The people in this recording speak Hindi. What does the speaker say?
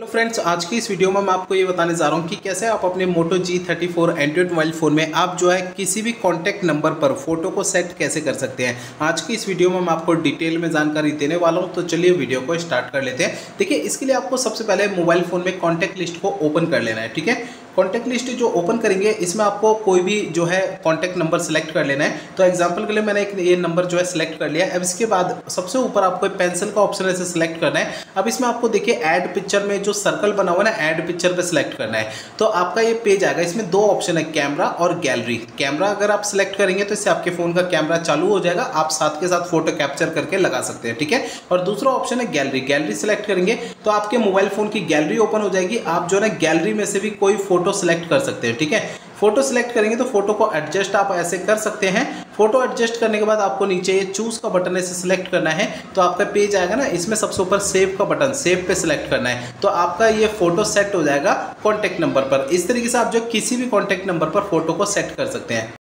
हेलो फ्रेंड्स, आज की इस वीडियो में मैं आपको ये बताने जा रहा हूँ कि कैसे आप अपने Moto G thirty four Android mobile phone में आप जो है किसी भी कॉन्टैक्ट नंबर पर फ़ोटो को सेट कैसे कर सकते हैं। आज की इस वीडियो में मैं आपको डिटेल में जानकारी देने वाला हूँ तो चलिए वीडियो को स्टार्ट कर लेते हैं। देखिए, इसके लिए आपको सबसे पहले मोबाइल फ़ोन में कॉन्टैक्ट लिस्ट को ओपन कर लेना है, ठीक है? कॉन्टैक्ट लिस्ट जो ओपन करेंगे, इसमें आपको कोई भी जो है कॉन्टैक्ट नंबर सेलेक्ट कर लेना है। तो एग्जांपल के लिए मैंने एक ये नंबर जो है सिलेक्ट कर लिया। अब इसके बाद सबसे ऊपर आपको पेंसिल का ऑप्शन ऐसे सिलेक्ट करना है। अब इसमें आपको देखिए ऐड पिक्चर में जो सर्कल बना हुआ है ना ऐड पिक्चर पर सिलेक्ट करना है। तो आपका ये पेज आएगा। इसमें दो ऑप्शन है कैमरा और गैलरी कैमरा अगर आप सिलेक्ट करेंगे तो इससे आपके फ़ोन का कैमरा चालू हो जाएगा। आप साथ के साथ फ़ोटो कैप्चर करके लगा सकते हैं, ठीक है? और दूसरा ऑप्शन है गैलरी गैलरी सेलेक्ट करेंगे तो आपके मोबाइल फ़ोन की गैलरी ओपन हो जाएगी। आप जो है गैलरी में से भी कोई फ़ोटो सेलेक्ट कर सकते हैं, ठीक है? फ़ोटो सेलेक्ट करेंगे तो फ़ोटो को एडजस्ट आप ऐसे कर सकते हैं। फ़ोटो एडजस्ट करने के बाद आपको नीचे ये चूज़ का बटन ऐसे सेलेक्ट करना है तो आपका पेज आएगा ना, इसमें सबसे ऊपर सेव का बटन सेव पे सेलेक्ट करना है। तो आपका ये फ़ोटो सेट हो जाएगा कॉन्टैक्ट नंबर पर। इस तरीके से आप जो किसी भी कॉन्टैक्ट नंबर पर फ़ोटो को सेट कर सकते हैं।